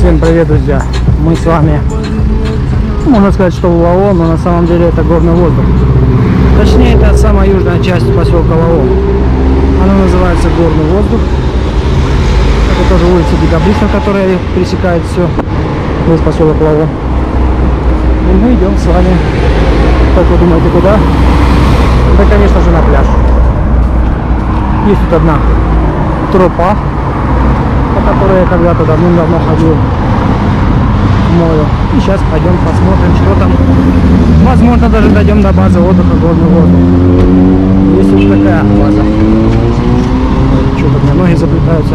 Всем привет, друзья! Мы с вами, можно сказать, что в Лао, но на самом деле это горный воздух. Точнее, это самая южная часть поселка Лао. Она называется Горный воздух. Это тоже улица Декабристов, которая пересекает все, весь поселок Лао. И мы идем с вами, как вы думаете, куда? Да, конечно же, на пляж. Есть тут одна тропа, по которой я когда-то давным-давно ходил к морю. И сейчас пойдем посмотрим, что там. Возможно, даже дойдем до базы отдыха Горный воздух. Есть вот такая база. Что-то у меня ноги заплетаются.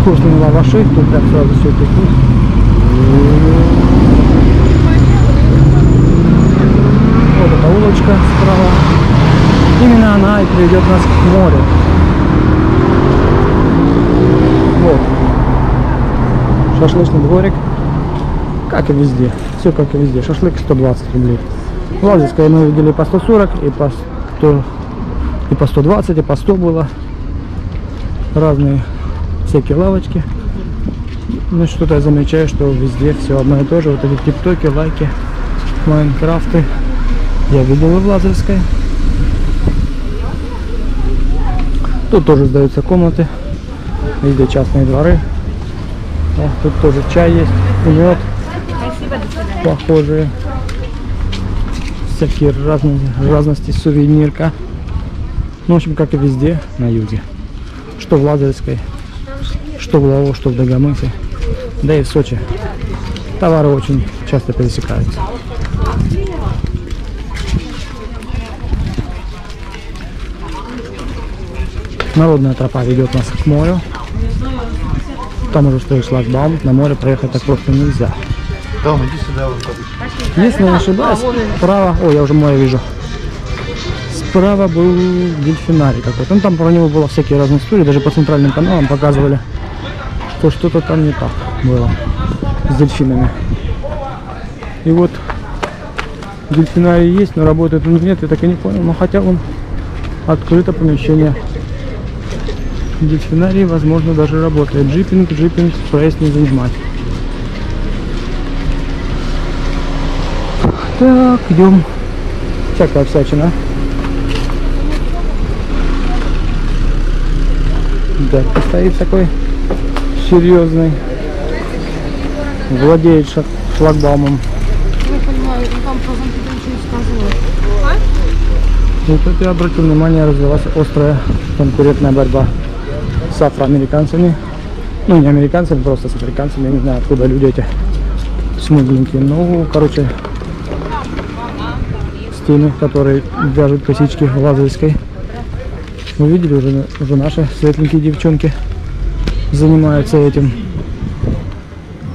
Вкусные лаваши, тут прям сразу все пекут. Вот эта улочка справа. Именно она и приведет нас к морю. Вот. Шашлычный дворик. Как и везде. Все как и везде. Шашлык 120 рублей. Лазерская мы видели по 140 и по 100 и по 120, и по 100 было. Разные всякие лавочки. Ну что-то я замечаю, что везде все одно и то же. Вот эти тиктоки, лайки, майнкрафты. Я видел и в Лазарской. Тут тоже сдаются комнаты. Везде частные дворы. О, тут тоже чай есть, и мед. Похожие. Всякие разные, разности сувенирка. Ну, в общем, как и везде на юге. Что в Лазарской, что в Лао, что в Дагомысе. Да и в Сочи. Товары очень часто пересекаются. Народная тропа ведет нас к морю. Там уже стоит шлагбаум. На море проехать так просто нельзя. Том, иди сюда, вот. Если не ошибаюсь, справа... О, я уже море вижу. Справа был дельфинарий какой-то. Ну, там про него было всякие разные истории. Даже по центральным каналам показывали, что что-то там не так было с дельфинами. И вот дельфинарий есть, но работает он нет, я так и не понял. Но хотя он открыто помещение. Дельфинарий, возможно, даже работает. Джипинг, джипинг, проезд не занимать. Так, идем. Всякая всячина. Дядька стоит такой серьезный. Владеет шлагбаумом. Понимаю, ну. И тут я обратил внимание, развилась острая конкурентная борьба с афроамериканцами. Ну, не американцами, просто с африканцами. Я не знаю, откуда люди эти смугленькие. Ну, короче, с теми, которые вяжут косички в лазарской. Вы видели уже, уже наши светленькие девчонки занимаются этим.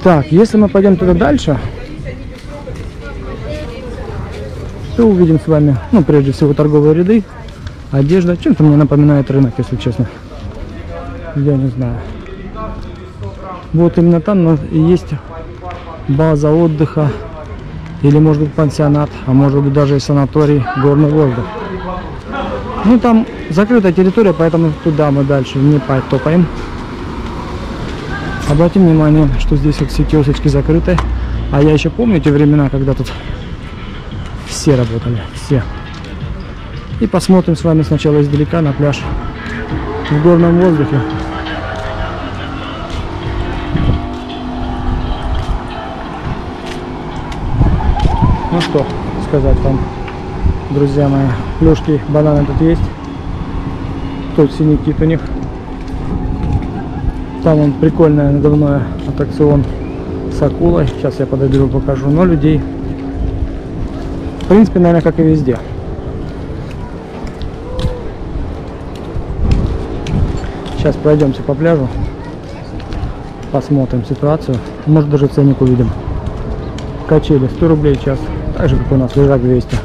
Так, если мы пойдем туда дальше, то увидим с вами, ну, прежде всего, торговые ряды, одежда. Чем-то мне напоминает рынок, если честно. Я не знаю. Вот именно там есть база отдыха, или, может быть, пансионат, а может быть, даже и санаторий «Горный воздух». Ну, там закрытая территория, поэтому туда мы дальше не потопаем. Обратим внимание, что здесь вот все киосочки закрыты. А я еще помню те времена, когда тут все работали, все. И посмотрим с вами сначала издалека на пляж в горном воздухе. Ну что сказать вам, друзья мои, плюшки, бананы тут есть. Тут синий у них. Там он прикольный надувной аттракцион с акулой. Сейчас я подойду и покажу. Но людей, в принципе, наверное, как и везде. Сейчас пройдемся по пляжу. Посмотрим ситуацию. Может даже ценник увидим. Качели 100 рублей в час. Так же, как у нас лежак 200.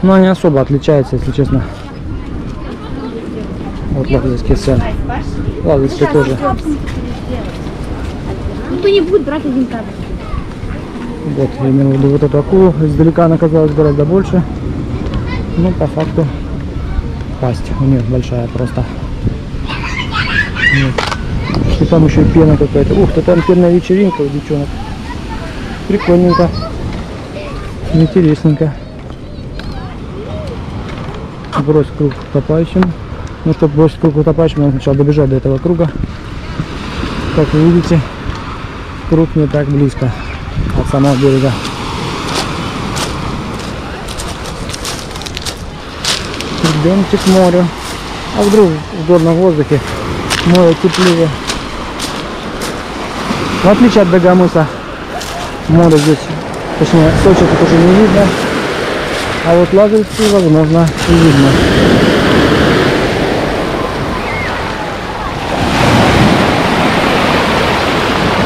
Но они особо отличаются, если честно. Вот лазерские цены. Лазерские тоже. Никто не будет брать один кадр. Вот, я имею в виду вот эту акулу. Издалека она казалась гораздо больше. Но по факту пасть у нее большая просто. Что там еще и пена какая-то. Ух ты, там пенная вечеринка у девчонок. Прикольненько. Интересненько. Брось круг утопающим. Ну, чтобы бросить круг утопающим, надо сначала добежать до этого круга. Как вы видите, круг не так близко от самого берега. Идемте к морю. А вдруг в горном воздухе море теплее. В отличие от Дагомыса, море здесь, точнее, Сочи тут уже не видно. А вот Лазаревцы, возможно, и видно.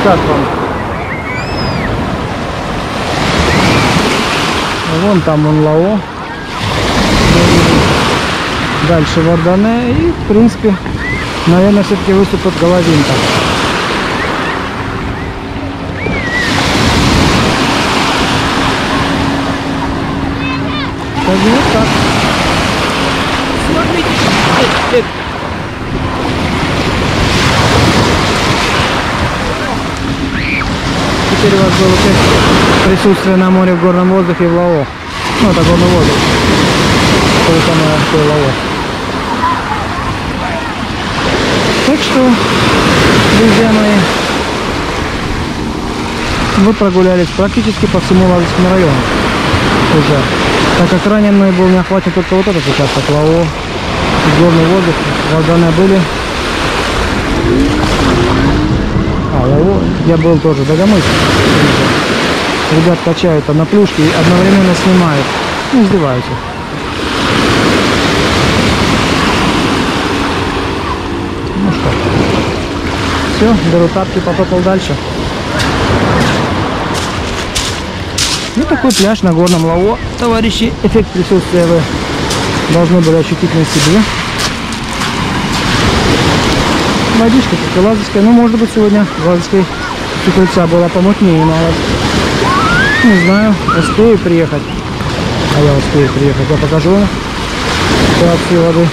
Как вам? Вон там он Лао. Дальше Вардане и, в принципе, наверное, все-таки выступит Головинка. Вот так. Смотрите. Теперь у вас было присутствие на море в горном воздухе в Лао. Ну, это горный воздух. Что и Лао. Так что, друзья мои, мы прогулялись практически по всему Лазовскому району уже. Так как ранее мной был не охвачен только вот этот участок Лао, горный воздух, Варданы были. А, Лао, я был тоже Дагомысе. Ребят качают там на плюшки и одновременно снимают. Ну, издеваются. Все, беру тапки, потопал дальше. Ну, такой пляж на горном Лао. Товарищи, эффект присутствия вы должны были ощутить на себе. Водичка только лазовская. Ну, может быть, сегодня лазовской теплица была помутнее мало. Не знаю, успею приехать. А я успею приехать. Я покажу ситуацию воды.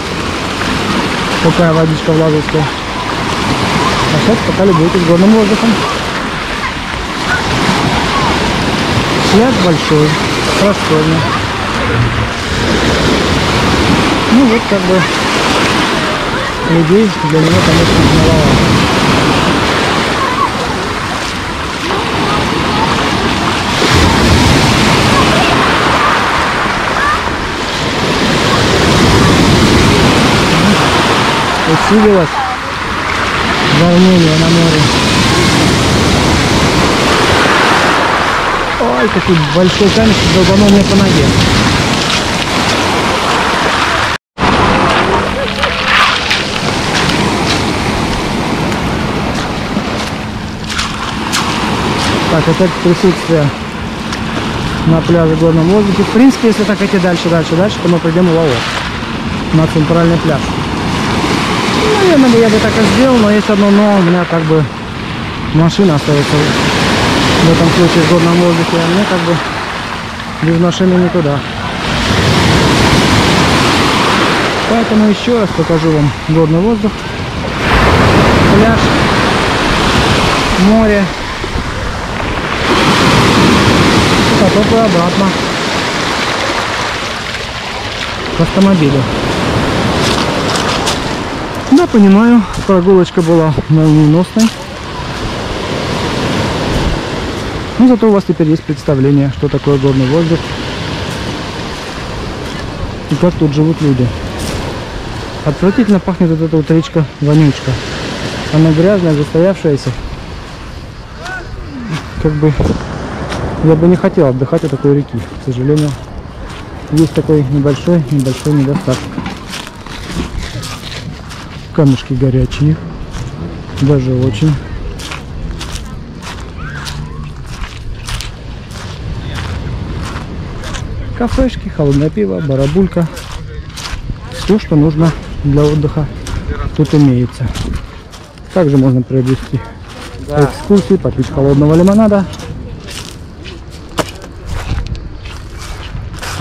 Какая водичка в лазовской. А сейчас пока любуйтесь горным воздухом. Пляж большой, просторный. Ну вот как бы людей для него, конечно, маловато. Усилилось волнение на море. Ой, какой большой камешек долбанул мне по ноге. Так, опять присутствие на пляже в горном воздухе. В принципе, если так идти дальше, дальше, дальше, то мы придем в Лао. На центральный пляж. Ну, наверное, я бы так и сделал, но есть одно но, у меня как бы машина остается в этом случае в горном воздухе, а мне как бы без машины никуда. Поэтому еще раз покажу вам горный воздух, пляж, море, потом и обратно к автомобилю. Да, понимаю, прогулочка была молниеносной. Но зато у вас теперь есть представление, что такое горный воздух и как тут живут люди. Отвратительно пахнет вот эта вот речка вонючка. Она грязная, застоявшаяся. Как бы я бы не хотел отдыхать от такой реки, к сожалению. Есть такой небольшой, небольшой недостаток. Камушки горячие, даже очень. Кафешки, холодное пиво, барабулька. Все, что нужно для отдыха, тут имеется. Также можно приобрести экскурсии, попить холодного лимонада.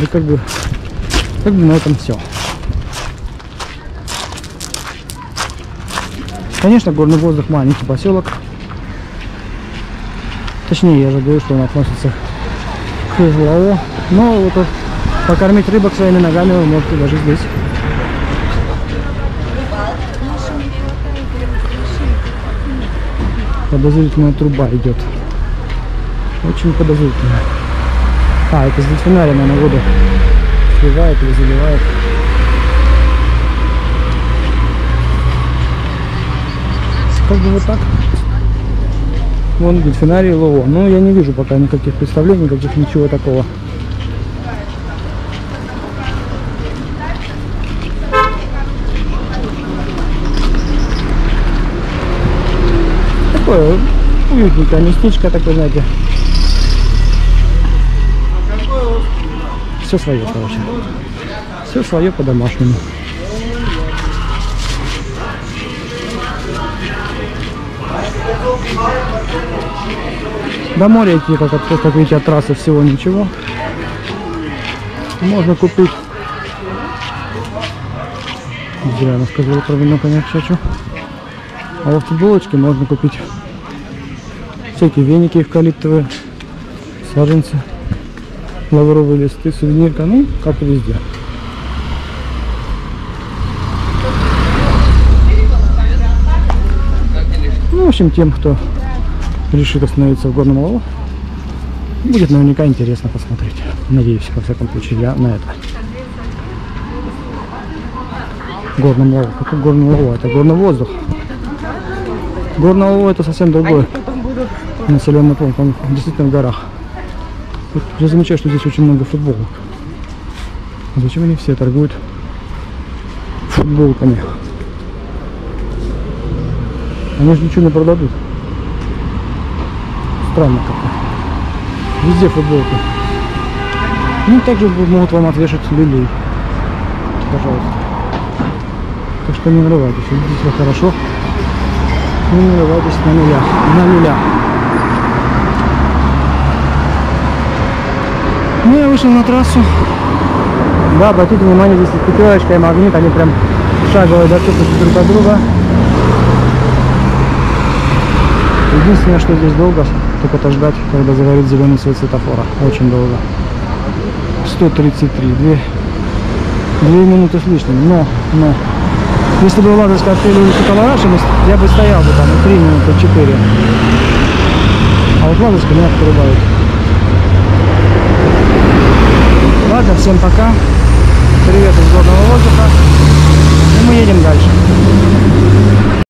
И как бы, как бы на этом все. Конечно, горный воздух маленький поселок. Точнее, я же говорю, что он относится к ЛАО. Но вот покормить рыбок своими ногами вы можете даже здесь. Подозрительная труба идет. Очень подозрительно. А, это с дельфинария, наверное, воду сливает или заливает. Как бы вот так. Вон дельфинарий Лово. Ну, я не вижу пока никаких представлений, никаких ничего такого. Такое уютненькое местечко такое, знаете. Все свое, короче. Все свое по-домашнему. До моря идти, как, от- как видите, от трассы всего ничего. Можно купить. Зря она сказала про вино, конечно, хочу. А вот футболочки можно купить всякие веники эвкалиптовые, саженцы, лавровые листы, сувенирка, ну, как и везде. Ну, в общем, тем, кто решит остановиться в горном лаву, будет наверняка интересно посмотреть. Надеюсь, во всяком случае, я на это. Горном лаву. Какой горный лава? Это горный воздух. Горный лава это совсем другое населенный пункт. Он действительно в горах. Я замечаю, что здесь очень много футболок. А Зачем они все торгуют футболками? Они же ничего не продадут. Странно как-то. Везде футболки. Ну, также могут вам отвешать люлей. Пожалуйста. Так что не нарывайтесь. Ведите себя хорошо. Не нарывайтесь на нуля. На нуля. Ну, я вышел на трассу. Да, обратите внимание, здесь и пятерочка и магнит, они прям шаговые доступности друг от друга. Единственное, что здесь долго, только это ждать, когда загорит зеленый свет светофора. Очень долго. 133, 2, 2 минуты с лишним. Но, но, если бы Ладожская открыли улицу Калараша, я бы стоял бы там 3 минуты, 4. А вот Ладожка меня прибавит. Ладно, всем пока. Привет из горного воздуха. И мы едем дальше.